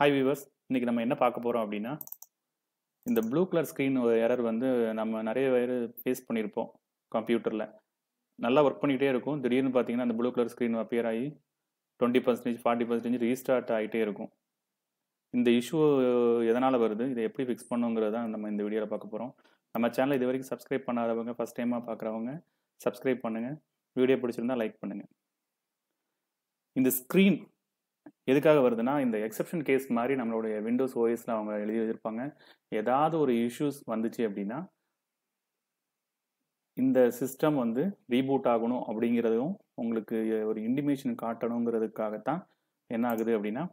Hi viewers இன்றைக்கி நம்ம என்ன பார்க்க போகிறோம் அப்படின்னா இந்த ப்ளூ கலர் ஸ்க்ரீன் எரர் வந்து நம்ம நிறைய பேர் ஃபேஸ் பண்ணியிருப்போம் கம்ப்யூட்டரில் நல்லா ஒர்க் பண்ணிகிட்டே இருக்கும். திடீர்னு பார்த்தீங்கன்னா அந்த ப்ளூ கலர் ஸ்க்ரீன் அப்பியர் ஆகி twenty percentage forty percentage restart ஆகிட்டே இருக்கும். இந்த இஷ்யூ எதனால் வருது? இதை எப்படி ஃபிக்ஸ் பண்ணுங்கிறத தான் நம்ம இந்த வீடியோவில் பார்க்க போகிறோம் நம்ம சேனலை இது வரைக்கும் சப்ஸ்கிரைப் பண்ணாதவங்க ஃபஸ்ட் டைமாக பார்க்குறவங்க சப்ஸ்கிரைப் பண்ணுங்கள் வீடியோ பிடிச்சிருந்தா லைக் பண்ணுங்கள் இந்த ஸ்க்ரீன் எதுக்காக வருதுன்னா இந்த எக்ஸப்ஷன் கேஸ் மாதிரி நம்மளுடைய விண்டோஸ் ஓஎஸில் அவங்க எழுதி வச்சிருப்பாங்க. ஏதாவது ஒரு இஷ்யூஸ் வந்துச்சு அப்படின்னா இந்த சிஸ்டம் வந்து ரீபூட் ஆகணும் அப்படிங்கிறதும் உங்களுக்கு ஒரு இன்டிமேஷன் காட்டணுங்கிறதுக்காகத்தான் என்ன ஆகுது அப்படின்னா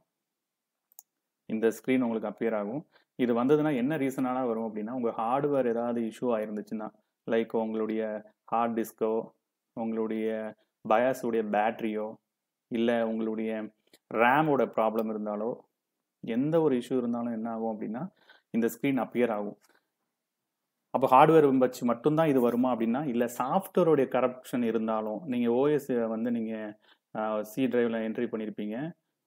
இந்த ஸ்க்ரீன் உங்களுக்கு அப்பியர் ஆகும். இது வந்ததுன்னா என்ன ரீசனால வரும் அப்படின்னா உங்கள் ஹார்ட்வேர் ஏதாவது இஷ்யூ ஆயிருந்துச்சுன்னா லைக் உங்களுடைய ஹார்ட் டிஸ்கோ உங்களுடைய பயாஸுடைய பேட்ரியோ இல்லை உங்களுடைய ரேமோட ப்ராப்ளம் இருந்தாலோ எந்த ஒரு இஷ்யூ இருந்தாலும் என்ன ஆகும் அப்படின்னா இந்த ஸ்க்ரீன் அப்பியர் ஆகும். அப்போ ஹார்ட்வேர் வச்சு மட்டும்தான் இது வருமா அப்படின்னா இல்லை சாஃப்ட்வேருடைய கரப்ஷன் இருந்தாலும் நீங்கள் ஓஎஸ் வந்து நீங்கள் சி டிரைவில் என்ட்ரி பண்ணியிருப்பீங்க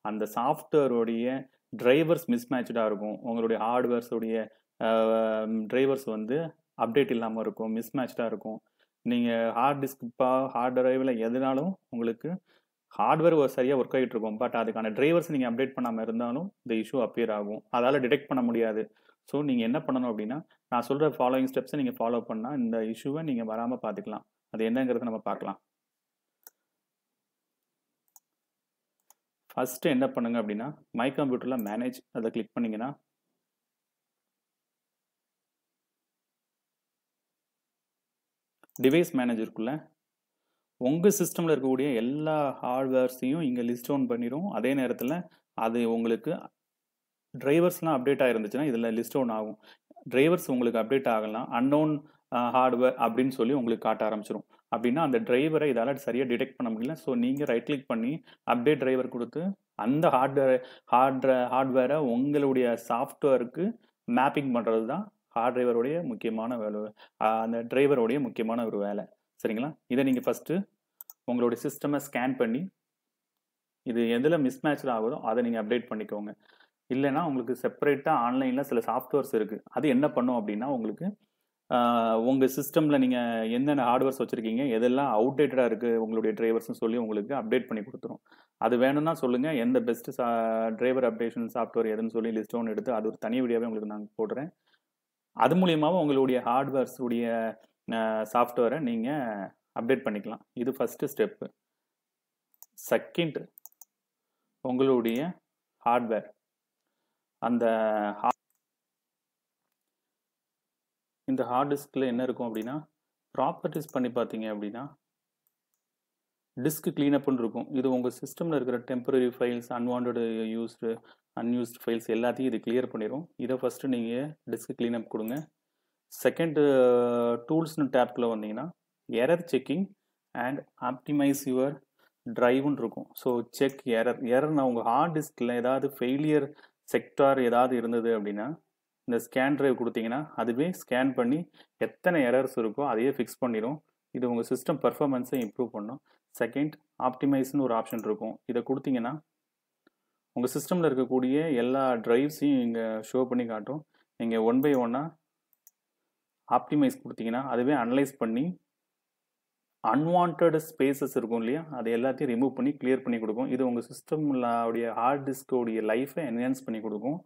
அந்த சாஃப்ட்வேருடைய டிரைவர்ஸ் மிஸ்மேட்சாக இருக்கும். உங்களுடைய ஹார்ட்வேர்ஸுடைய டிரைவர்ஸ் வந்து அப்டேட் இல்லாமல் இருக்கும் மிஸ்மேட்சாக இருக்கும். நீங்கள் ஹார்ட் டிஸ்க்பா ஹார்ட் டிரைவில் எதுனாலும் உங்களுக்கு ஹார்ட்வேர் சரியாக ஒர்க் ஆகிட்டு இருக்கும். பட் அதுக்கான டிரைவர்ஸ் நீங்கள் அப்டேட் பண்ணாமல் இருந்தாலும் இந்த இஷ்யூ அப்பியர் ஆகும். அதால் டிடெக்ட் பண்ண முடியாது. ஸோ நீங்கள் என்ன பண்ணணும் அப்படின்னா நான் சொல்கிற ஃபாலோயிங் ஸ்டெப்ஸை நீங்கள் ஃபாலோ பண்ணால் இந்த இஷ்யூவை நீங்கள் வராமல் பார்த்துக்கலாம் அது என்னங்கிறத நம்ம பார்க்கலாம் ஃபஸ்ட்டு என்ன பண்ணுங்க அப்படின்னா மை கம்ப்யூட்டரில் மேனேஜ் அதை கிளிக் பண்ணிங்கன்னா டிவைஸ் மேனேஜருக்குள்ளே உங்கள் சிஸ்டமில் இருக்கக்கூடிய எல்லா ஹார்ட்வேர்ஸையும் இங்கே லிஸ்ட் டவுன் பண்ணிடும் அதே நேரத்தில் அது உங்களுக்கு டிரைவர்ஸ்லாம் அப்டேட் ஆகிருந்துச்சுன்னா இதில் லிஸ்ட் டவுன் ஆகும். டிரைவர்ஸ் உங்களுக்கு அப்டேட் ஆகலாம். அன்னோன் ஹார்ட்வேர் அப்படின்னு சொல்லி உங்களுக்கு காட்ட ஆரம்பிச்சிடும் அப்படின்னா அந்த டிரைவரை இதால் சரியாக டிடெக்ட் பண்ண முடியல. ஸோ நீங்கள் ரைட் கிளிக் பண்ணி அப்டேட் டிரைவர் கொடுத்து அந்த ஹார்ட்வேர் ஹார்ட் ஹார்ட்வேரை உங்களுடைய சாஃப்ட்வேருக்கு மேப்பிங் பண்ணுறது தான் ஹார்ட் டிரைவருடைய முக்கியமான வேலை. அந்த டிரைவருடைய முக்கியமான ஒரு வேலை. சரிங்களா? இதை நீங்கள் ஃபஸ்ட்டு உங்களுடைய சிஸ்டமை ஸ்கேன் பண்ணி இது எதில் மிஸ்மேட்சில் ஆகுதோ அதை நீங்கள் அப்டேட் பண்ணிக்கோங்க. இல்லைன்னா உங்களுக்கு செப்பரேட்டாக ஆன்லைனில் சில சாஃப்ட்வேர்ஸ் இருக்குது அது என்ன பண்ணும் அப்படின்னா உங்களுக்கு உங்கள் சிஸ்டமில் நீங்கள் என்னென்ன ஹார்ட்வேர்ஸ் வச்சுருக்கீங்க எதெல்லாம் அவுடேட்டடாக இருக்குது உங்களுடைய டிரைவர்ஸ்னு சொல்லி உங்களுக்கு அப்டேட் பண்ணி கொடுத்துரும். அது வேணும்னா சொல்லுங்கள் எந்த பெஸ்ட்டு சா டிரைவர் அப்டேஷன் சாஃப்ட்வேர் எதுன்னு சொல்லி லிஸ்ட் ஒன்று எடுத்து அது ஒரு தனி வீடியோவே உங்களுக்கு நான் போடுறேன். அது மூலியமாகவும் உங்களுடைய ஹார்ட்வேர்ஸுடைய சாஃப்ட்வேரை நீங்கள் அப்டேட் பண்ணிக்கலாம். இது ஃபஸ்ட்டு ஸ்டெப்பு செகண்ட் உங்களுடைய ஹார்ட்வேர் அந்த இந்த ஹார்ட் டிஸ்கில் என்ன இருக்கும் அப்படின்னா ப்ராப்பர்ட்டிஸ் பண்ணி பார்த்தீங்க அப்படின்னா டிஸ்க் க்ளீனப்னு இருக்கும். இது உங்கள் சிஸ்டமில் இருக்கிற temporary files unwanted used unused files எல்லாத்தையும் இது கிளியர் பண்ணிடும் இதை ஃபஸ்ட்டு நீங்கள் டிஸ்க் க்ளீனப் கொடுங்க. செகண்ட் டூல்ஸ்னு டேப்குள்ளே வந்தீங்கன்னா error checking and optimize your ட்ரைவ்னு இருக்கும். ஸோ செக் எரர் எரர்னா உங்கள் ஹார்ட் டிஸ்கில் ஏதாவது ஃபெயிலியர் செக்டார் ஏதாவது இருந்தது அப்படின்னா இந்த ஸ்கேன் ட்ரைவ் கொடுத்தீங்கன்னா அதுவே ஸ்கேன் பண்ணி எத்தனை எரர்ஸ் இருக்கோ அதையே ஃபிக்ஸ் பண்ணிடும் இது உங்கள் சிஸ்டம் பர்ஃபார்மன்ஸை இம்ப்ரூவ் பண்ணும். செகண்ட் ஆப்டிமைஸ்னு ஒரு ஆப்ஷன் இருக்கும். இதை கொடுத்தீங்கன்னா உங்கள் சிஸ்டமில் இருக்கக்கூடிய எல்லா ட்ரைவ்ஸையும் இங்கே ஷோ பண்ணி காட்டும். நீங்கள் ஒன் பை ஒன்னாக ஆப்டிமைஸ் கொடுத்தீங்கன்னா அதுவே அனலைஸ் பண்ணி அன்வான்ட் ஸ்பேசஸ் இருக்கும் இல்லையா? அது எல்லாத்தையும் ரிமூவ் பண்ணி கிளியர் பண்ணி கொடுக்கும். இது உங்கள் சிஸ்டம்லாவுடைய ஹார்ட் டிஸ்கோடைய லைஃப்பை என்ஹான்ஸ் பண்ணி கொடுக்கும்.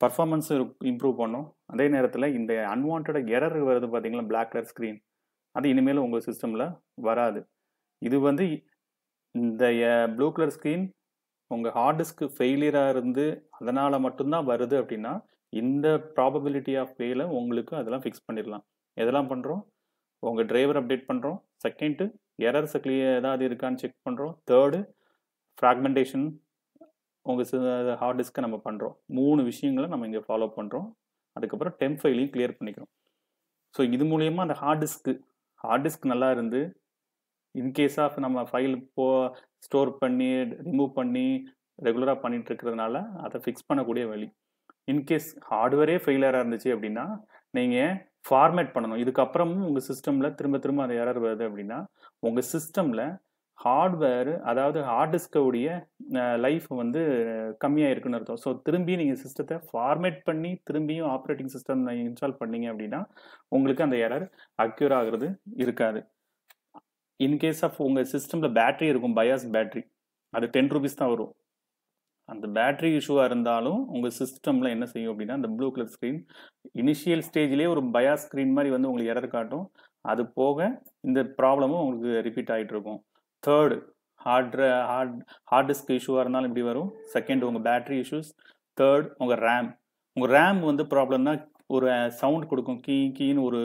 பர்ஃபார்மன்ஸும் இம்ப்ரூவ் பண்ணும். அதே நேரத்தில் இந்த அன்வான்ட் எரர் வருது பார்த்தீங்களா பிளாக் கலர் ஸ்க்ரீன் அது இனிமேல் உங்கள் சிஸ்டமில் வராது. இது வந்து இந்த ப்ளூ கலர் ஸ்க்ரீன் உங்கள் ஹார்ட் டிஸ்க் ஃபெயிலியராக இருந்து அதனால் மட்டும்தான் வருது அப்படின்னா இந்த ப்ராபபிலிட்டி ஆஃப் ஃபெயிலை உங்களுக்கு அதெல்லாம் ஃபிக்ஸ் பண்ணிடலாம். எதெல்லாம் பண்ணுறோம் உங்கள் டிரைவர் அப்டேட் பண்ணுறோம் செகண்டு எரர்ஸ் கிளியர் ஏதாவது இருக்கான்னு செக் பண்ணுறோம் தேர்டு ஃப்ராக்மெண்டேஷன் உங்கள் ஹார்ட் டிஸ்க்கை நம்ம பண்ணுறோம் மூணு விஷயங்களை நம்ம இங்கே ஃபாலோ பண்ணுறோம் அதுக்கப்புறம் டெம்ப் ஃபைலையும் கிளியர் பண்ணிக்கிறோம். ஸோ இது மூலயமா அந்த ஹார்ட் டிஸ்க்கு ஹார்ட் டிஸ்க் நல்லா இருந்து இன்கேஸ் ஆஃப் நம்ம ஃபைல் போ ஸ்டோர் பண்ணி ரிமூவ் பண்ணி ரெகுலராக பண்ணிட்டு இருக்கிறதுனால அதை ஃபிக்ஸ் பண்ணக்கூடிய வழி. இன்கேஸ் ஹார்ட்வேரே ஃபெயிலியராக இருந்துச்சு அப்படின்னா நீங்கள் ஃபார்மேட் பண்ணணும். இதுக்கப்புறமும் உங்கள் சிஸ்டமில் திரும்ப திரும்ப அந்த எரர் வருது அப்படின்னா உங்கள் சிஸ்டமில் ஹார்ட்வேர் அதாவது ஹார்ட் டிஸ்கவுடைய லைஃப் வந்து கம்மியாக இருக்குன்னு அர்த்தம். ஸோ திரும்பி நீங்கள் சிஸ்டத்தை ஃபார்மேட் பண்ணி திரும்பியும் ஆப்ரேட்டிங் சிஸ்டம் இன்ஸ்டால் பண்ணீங்க அப்படின்னா உங்களுக்கு அந்த எரர் அக்யூர் ஆகுறது இருக்காது. இன்கேஸ் ஆஃப் உங்கள் சிஸ்டமில் பேட்டரி இருக்கும் பயாஸ் பேட்டரி அது டென் ருபீஸ் தான் வரும். அந்த பேட்டரி இஷ்யூவாக இருந்தாலும் உங்கள் சிஸ்டமில் என்ன செய்யும் அப்படின்னா அந்த ப்ளூ கலர் ஸ்க்ரீன் இனிஷியல் ஸ்டேஜ்லேயே ஒரு பயா ஸ்க்ரீன் மாதிரி வந்து உங்களுக்கு எரர் காட்டும். அது போக இந்த ப்ராப்ளமும் உங்களுக்கு ரிப்பீட் ஆகிட்டு இருக்கும். Third hard hard hard disk இஷ்யூவாக இருந்தாலும் இப்படி வரும். செகண்ட் உங்கள் பேட்டரி இஷ்யூஸ் தேர்ட் உங்கள் ரேம் உங்கள் ரேம் வந்து ப்ராப்ளம்னா ஒரு சவுண்ட் கொடுக்கும். கீ கீன்னு ஒரு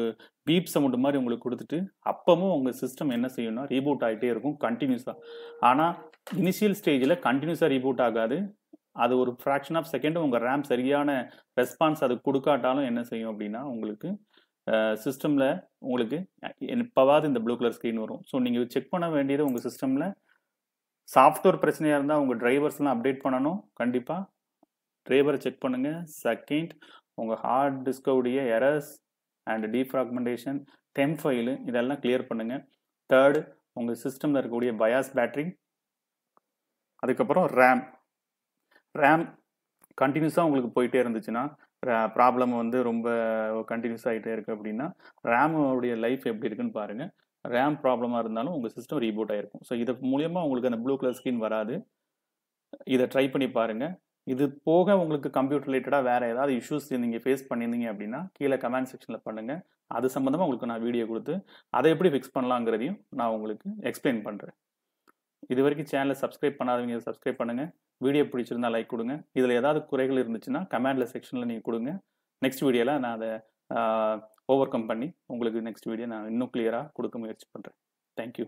பீப் சவுண்ட் மாதிரி உங்களுக்கு கொடுத்துட்டு அப்பவும் உங்கள் சிஸ்டம் என்ன செய்யணும்னா ரீபூட் ஆகிட்டே இருக்கும் கண்டினியூஸாக ஆனால் இனிஷியல் ஸ்டேஜில் கண்டினியூஸாக ரீபூட் ஆகாது. அது ஒரு ஃப்ராக்ஷன் ஆஃப் செகண்ட் உங்கள் ரேம் சரியான ரெஸ்பான்ஸ் அது கொடுக்காட்டாலும் என்ன செய்யும் அப்படின்னா உங்களுக்கு சிஸ்டமில் உங்களுக்கு எப்போவாது இந்த ப்ளூ கலர் ஸ்க்ரீன் வரும். ஸோ நீங்கள் செக் பண்ண வேண்டியது உங்கள் சிஸ்டமில் சாஃப்ட்வேர் பிரச்சனையாக இருந்தால் உங்கள் டிரைவர்ஸ்லாம் அப்டேட் பண்ணணும். கண்டிப்பாக டிரைவரை செக் பண்ணுங்கள் செகண்ட் உங்கள் hard டிஸ்கவுடைய errors and defragmentation temp file இதெல்லாம் கிளியர் பண்ணுங்கள் தேர்டு உங்கள் சிஸ்டமில் இருக்கக்கூடிய பயாஸ் பேட்ரி அதுக்கப்புறம் ரேம் ரேம் கண்டினியூஸாக உங்களுக்கு போயிட்டே இருந்துச்சுன்னா ப்ராப்ளம் வந்து ரொம்ப கண்டினியூஸ் ஆகிட்டே இருக்குது அப்படின்னா ரேமுடைய லைஃப் எப்படி இருக்குன்னு பாருங்கள் ரேம் ப்ராப்ளமாக இருந்தாலும் உங்கள் சிஸ்டம் ரீபூட் ஆகிருக்கும் ஸோ இது மூலியமாக உங்களுக்கு அந்த ப்ளூ கலர் ஸ்க்ரீன் வராது. இதை ட்ரை பண்ணி பாருங்கள் இது போக உங்களுக்கு கம்ப்யூட்டர் ரிலேட்டடாக வேறு ஏதாவது இஷ்யூஸ் நீங்கள் ஃபேஸ் பண்ணியிருந்தீங்க அப்படின்னா கீழே கமெண்ட் செக்ஷனில் பண்ணுங்கள் அது சம்மந்தமாக உங்களுக்கு நான் வீடியோ கொடுத்து அதை எப்படி ஃபிக்ஸ் பண்ணலாங்கிறதையும் நான் உங்களுக்கு எக்ஸ்பிளைன் பண்ணுறேன் இது வரைக்கும் சேனலை சப்ஸ்கிரைப் பண்ணாதவங்க சப்ஸ்கிரைப் பண்ணுங்கள் வீடியோ பிடிச்சிருந்தா லைக் கொடுங்க. இதில் ஏதாவது குறைகள் இருந்துச்சுன்னா கமெண்டில் செக்ஷனில் நீங்கள் கொடுங்க. நெக்ஸ்ட் வீடியோவில் நான் அதை ஓவர் கம் பண்ணி உங்களுக்கு நெக்ஸ்ட் வீடியோ நான் இன்னும் கிளியராக கொடுக்க முயற்சி பண்ணுறேன் தேங்க்யூ